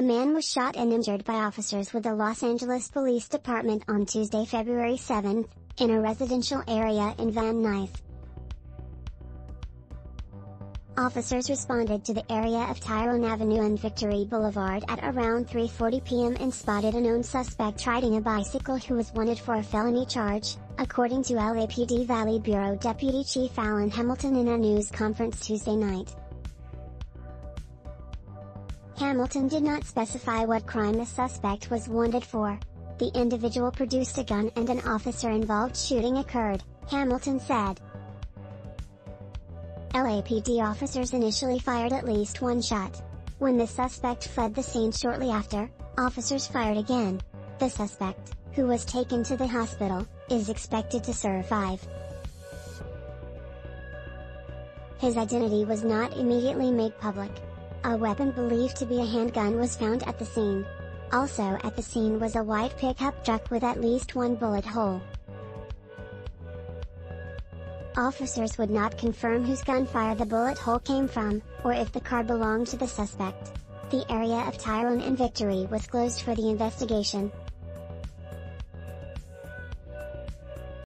A man was shot and injured by officers with the Los Angeles Police Department on Tuesday, February 7, in a residential area in Van Nuys. Officers responded to the area of Tyrone Avenue and Victory Boulevard at around 3.40 p.m. and spotted a known suspect riding a bicycle who was wanted for a felony charge, according to LAPD Valley Bureau Deputy Chief Alan Hamilton in a news conference Tuesday night. Hamilton did not specify what crime the suspect was wanted for. The individual produced a gun and an officer-involved shooting occurred, Hamilton said. LAPD officers initially fired at least one shot. When the suspect fled the scene shortly after, officers fired again. The suspect, who was taken to the hospital, is expected to survive. His identity was not immediately made public. A weapon believed to be a handgun was found at the scene. Also at the scene was a white pickup truck with at least one bullet hole. Officers would not confirm whose gunfire the bullet hole came from, or if the car belonged to the suspect. The area of Tyrone and Victory was closed for the investigation,